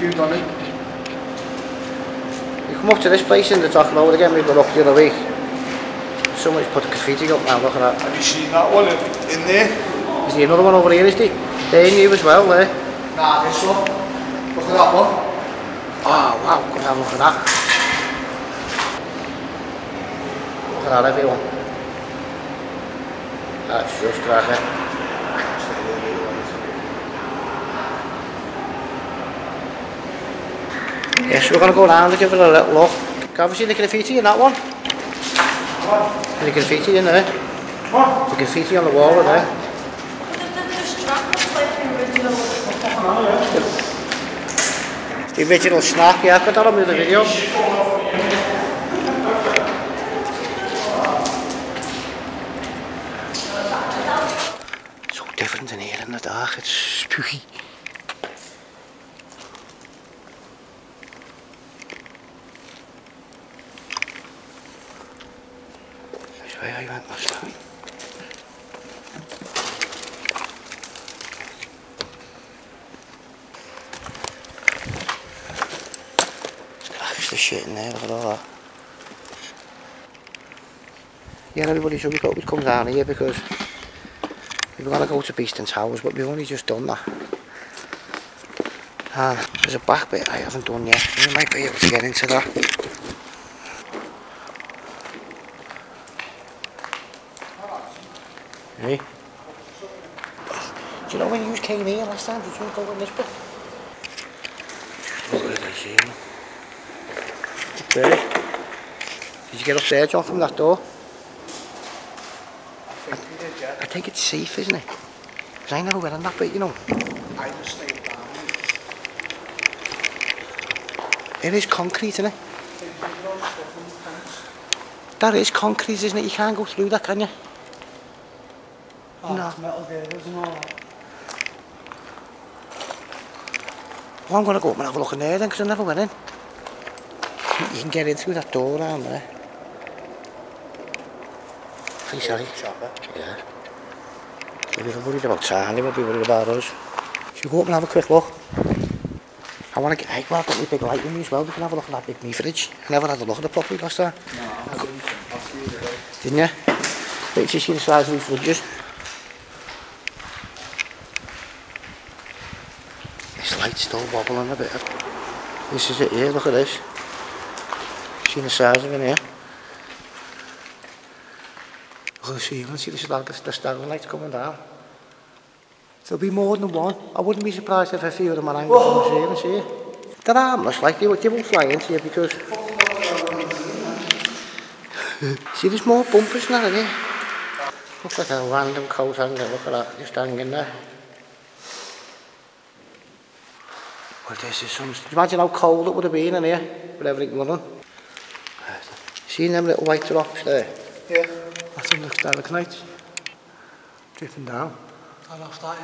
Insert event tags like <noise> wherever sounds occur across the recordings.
You've done it. You come up to this place in the top road again, we were up the other week. Someone's put graffiti up now, look at that. Have you seen that one in, there? Is there another one over here, is there? They're new as well, there. Nah, this one. Look at that one. Oh, wow, come have a look at that. Look at that, everyone. That's just cracking. Yes, we're going to go around and give it a little look. Have you seen the graffiti in that one? What? The graffiti in there. What? The graffiti on the wall in there. The original snap, yeah, I've got that on the video. So different in here in the dark, it's spooky. I last time. There's the shit in there, look at all that. Yeah, everybody should be got we come down here because we were gonna go to Beeston Towers, but we've only just done that. And there's a back bit I haven't done yet. We might be able to get into that. Do you know when you came here last time? Did you go in this bit? Look at this here. Up there. Did you get up there, John, from that door? I think we did, yeah. I think it's safe, isn't it? Because I never went in that bit, you know. I just stayed down. It is concrete, isn't it? Think we got stuff in the fence. That is concrete, isn't it? You can't go through that, can you? Oh, No. it's metal girders and all Well, I'm going to go up and have a look in there then, because I never went in. You can get in through that door around there. Please, sorry. Chopper. Yeah. They'll be worried about time, they won't be worried about us. Should we go up and have a quick look? I want to get, hey, well, I've got my big light with me as well. We can have a look at that big me fridge. I never had a look at it properly last time. No, I didn't. Didn't you? Wait till you see the size of these fridges. Still wobbling a bit. This is it here, look at this. See the size of it here? Look at the starlight coming down. There'll be more than one. I wouldn't be surprised if a few <laughs> of them are hanging from see? They're harmless, like they, they won't fly into you because... see, there's more bumpers now, in here. Looks like a random coat hanger, look at that, just hanging there. Well, this is some... Imagine how cold it would have been in here with everything running. See them little white drops there? Yeah. That's them the stalagmites. Dripping down. Got off that,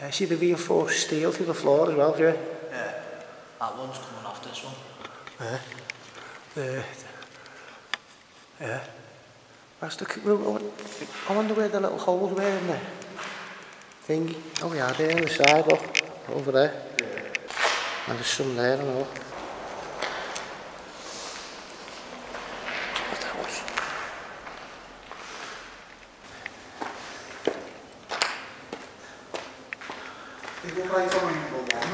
yeah. Uh, see the reinforced steel through the floor as well, yeah? Yeah. That one's coming off this one. Yeah. The, yeah. That's the... I wonder where the little holes were in the thingy. Oh yeah, there on the side, look. Over there. And there's some there, I know. What that was? They go right on number one.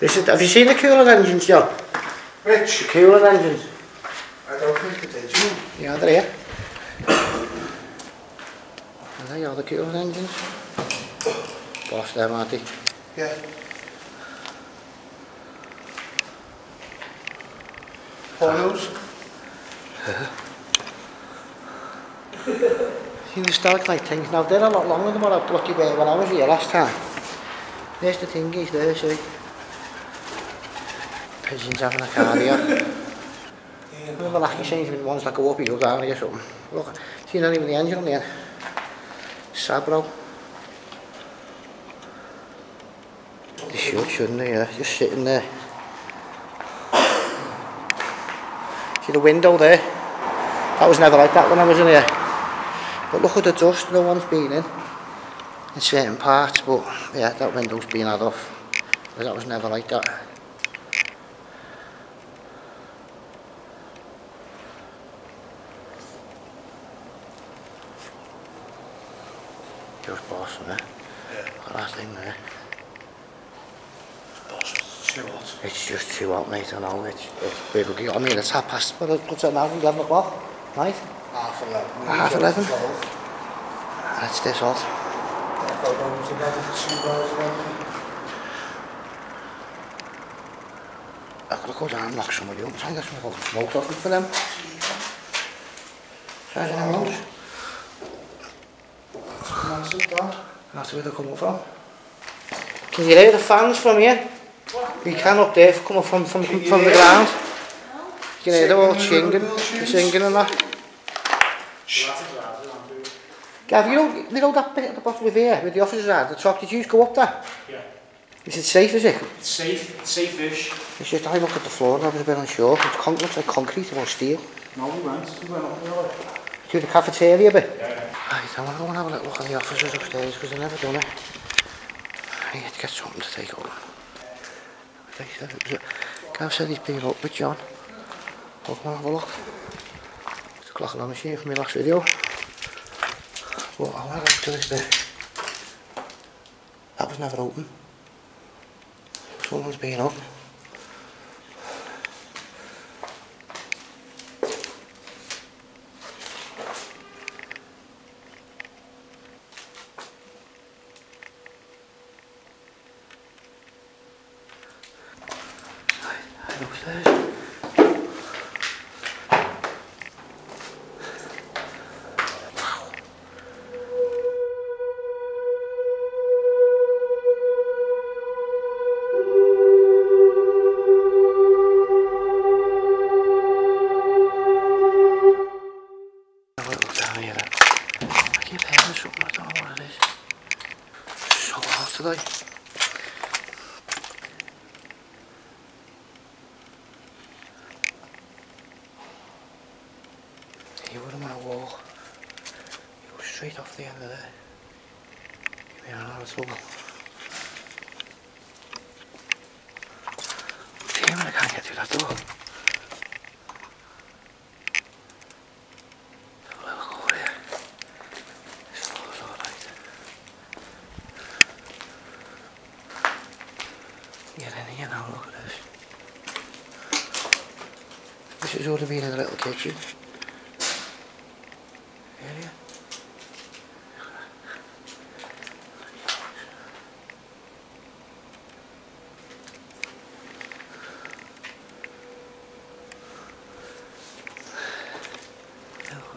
This is, have you seen the cooling engines, John? Rich. The cooling engines? I don't think it is. Yeah, they're here. Are they all the cooling engines? Boss them, aren't they? Yeah. few things. Now they're a lot longer than what I bloody were when I was here last time. There's the thingies there, see? Pigeons having a carrier. yeah, Remember like lucky saying when one's like a whoopee go down or something. Look, see not even the engine on there. Sabro. They should, shouldn't they? Yeah, just sitting there. See the window there? That was never like that when I was in here. But look at the dust no one's been in. in certain parts, but yeah, that window's been had off. But that was never like that. Just boss, it? Yeah. Last thing there. That's too hot. It's just too hot, mate, I know. It's, it's big. I mean, it's half past, but what's it now? 11 o'clock, right? Half eleven. Half eleven? Twelve. And it's this hot. Yeah, go home to bed at two hours ago. I've got to go down and knock somebody up. Try and get some fucking smoke off them for them. Try and have those. Come on, sit down. That's where they're coming from. Can you hear the fans from here? You can up there coming from, from, from, from the ground. You can hear them all singing, they're singing Gav, you know, you know that bit at the bottom of here, where the officers are the top, did you go up there? Yeah. Is it safe, is it? It's safe, it's safe-ish. It's just, I look at the floor and I was a bit unsure. It con looks like concrete or steel. No, we went. We went up there. Like. To the cafeteria bit? Yeah. Right, I want to go and have a little look at the officers upstairs, because they've never done it. I need to get something to take home. They said it was a... Gav said he's been up with John. I'll go and have a look. It's a clock on the machine for my last video. But I want to go to this bit. That was never open. Someone's been up. To be in little kitchen. Area.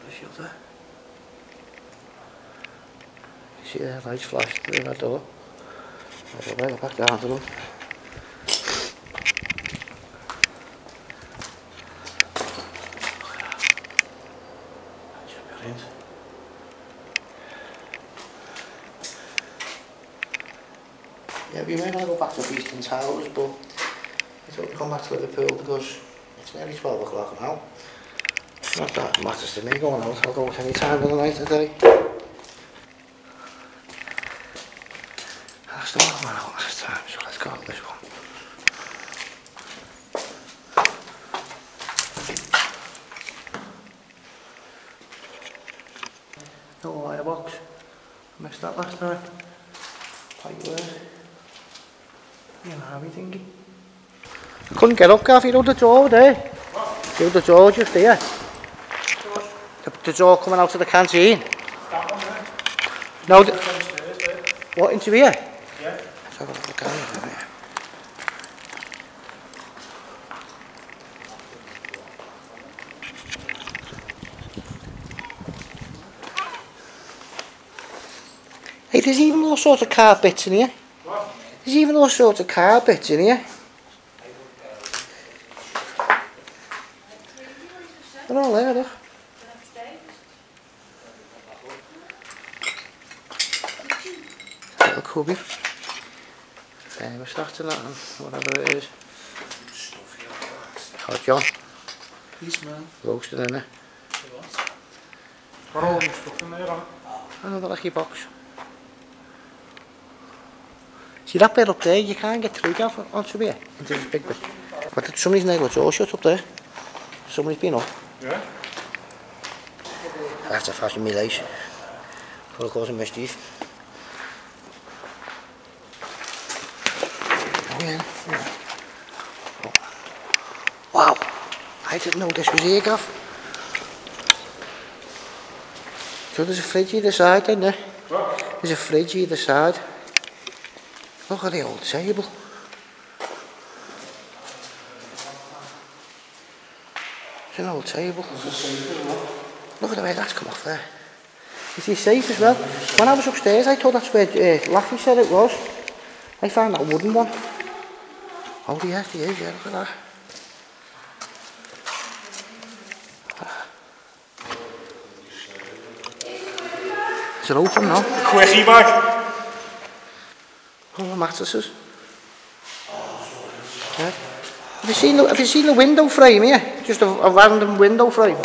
Shelter. You see there, lights flashed through that door. Go right back down to them. That's brilliant. Yeah, we may want to go Towers, but I thought we'd come back to Liverpool because it's nearly 12 o'clock now. Not that matters to me going out, I'll go at any time of the night of the day. That's the one I'm out last time, so let's go with this one. No wire box. I missed that last time. Pipe wire. You know everything. I couldn't get up, Gav, you know the door there. You know the door just there. The, the door coming out of the canteen. That one there. No, the, there. what, into here? Yeah. Have a. Hey, there's even all sorts of car bits in here. What? There's even all sorts of car bits in here. They're all there, look. Little cubby. Famous that and that, and whatever it is. Hot John, Peace, man. roasted in there. Got all them stuff in there, on. Another lucky box. See that bit up there? You can't get through that onto here. Into this big bit. But did somebody's nail it's all shut up there. Somebody's been up. Yeah? That's a fashion me lace. For the cause of mischief. Oh yeah. yeah. Oh. Wow. I didn't know this was here, Gav. So there's a fridge either side, isn't there? What? There's a fridge either side. Look at the old table. It's an old table. Look at the way that's come off there. Is he safe as well? When I was upstairs, I thought that's where uh, Laffy said it was. I found that wooden one. Oh yes, he is, yeah, look at that. Is it open now? Quickie bag. Oh, the mattresses. Yeah. Have you seen the, have you seen the window frame here? Just a, a random window frame.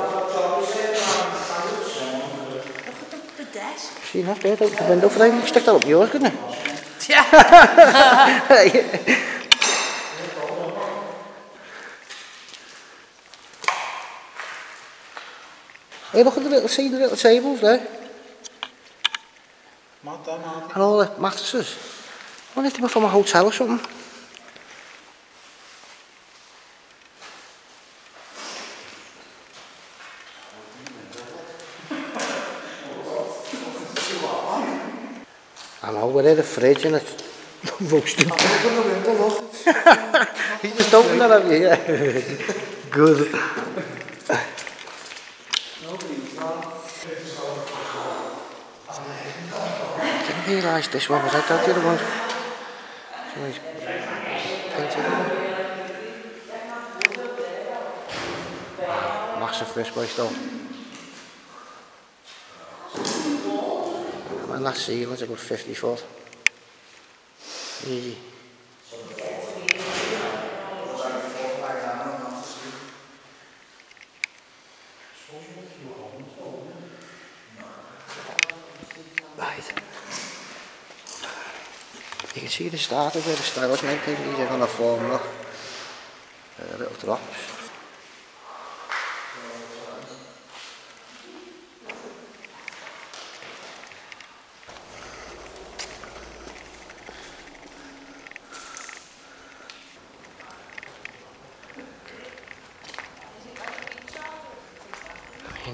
The desk. Seen that there, the the window frame? You could stick that up yours, couldn't you? Yeah. Hey, look at the little, see the little tables there? Mad that, mad. And all the mattresses. I wonder if they were from a hotel or something. I know, we're in the fridge and it's roasting. Open the window, look. He's just opened it up, yeah. Good. Didn't realise this one was like that the other one. Somebody's painted it. Massive this place though. And that ceiling's a good 50 foot. Easy. Right. See the start of where the styles make things easier on the formula. Uh,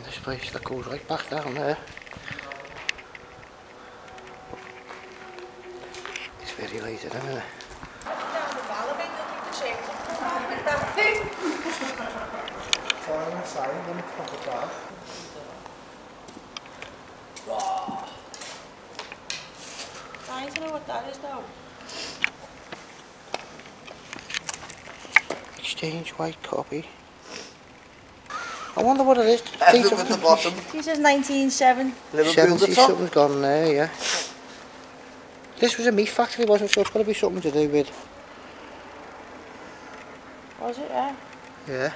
this place that goes right back down very late, isn't it? Fine inside, then pop it back. I don't know what that is though. Exchange white copy. I wonder what it is. Everything at the bottom. He says 1907. Liverpool 70 the top. something's gone there, yeah. This was a meat factory, wasn't it? So it's got to be something to do with, Was it? Yeah. yeah.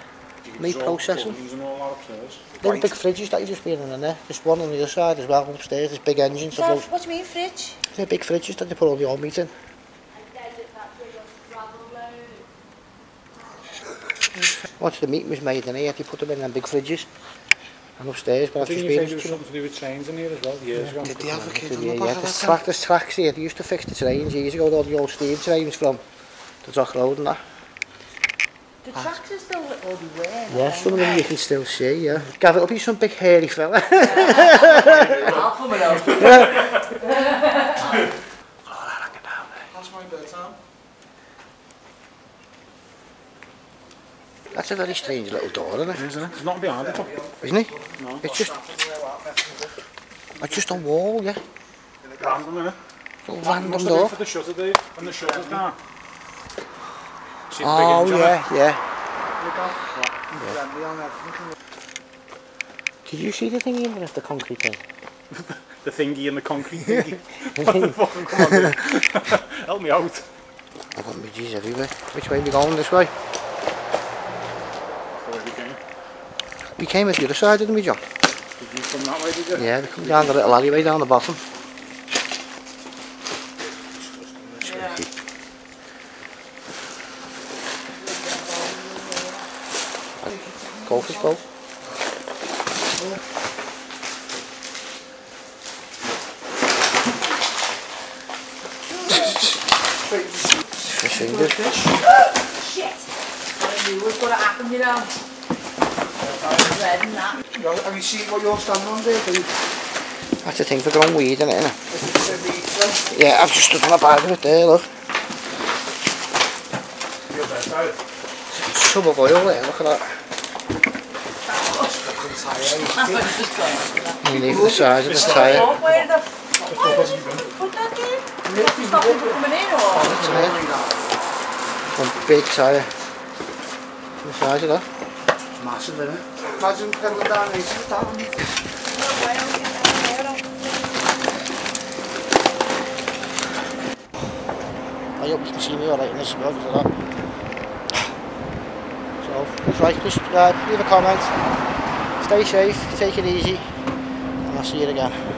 Meat processing. Them big fridges that you just been in there. There's one on the other side as well upstairs. There's big engines. Dad, blow- what do you mean fridge? They're big fridges that you put all the old meat in. Once the meat was made in here, you put them in them big fridges. and upstairs, but I've just been... Didn't you say something to do with trains in here as well, years ago? Did they have a kid on the back yeah, of that? Track, there's tracks here, they used to fix the trains years ago, all the old steam trains from the Dock Road and that. The tracks are still all the way. Yeah, some of them you can still see, yeah. Gav, it'll be some big hairy fella. <laughs> <laughs> I'll come and help. <laughs> That's a very strange little door, isn't it? Isn't it? There's nothing behind it. though. Isn't it? No. It's just, it's just a wall, yeah. Random, innit? Little Must random door. for the shutter, Dave. When the shutter's down. Oh, it? yeah, yeah. Everything. Did you see the thing underneath the concrete thing? <laughs> The thingy and the concrete thingy. <laughs> what the fucking come on, Dave. Help me out. I've got midges everywhere. Which way are we going? This way? We came at the other side, didn't we, John? Did you come that way, did you? Yeah, we come down the little alleyway down the bottom. Yeah. Golfer's ball. Fishing fish. Oh, shit! I knew it was going to happen, you know? Have you seen what you're standing on there? You- That's the thing for growing weed in it, it? Yeah, I've just stood on the back of it there, look. It's tub of oil there, look at that. Going. Underneath the size of the tyre. You fucking put that? To stop people coming in or? The size of that. Massive, isn't it? Imagine pedaling down these with that. I hope you can see me alright in this vlog, is that? So, right, just uh, leave a comment. Stay safe, take it easy, and I'll see you again.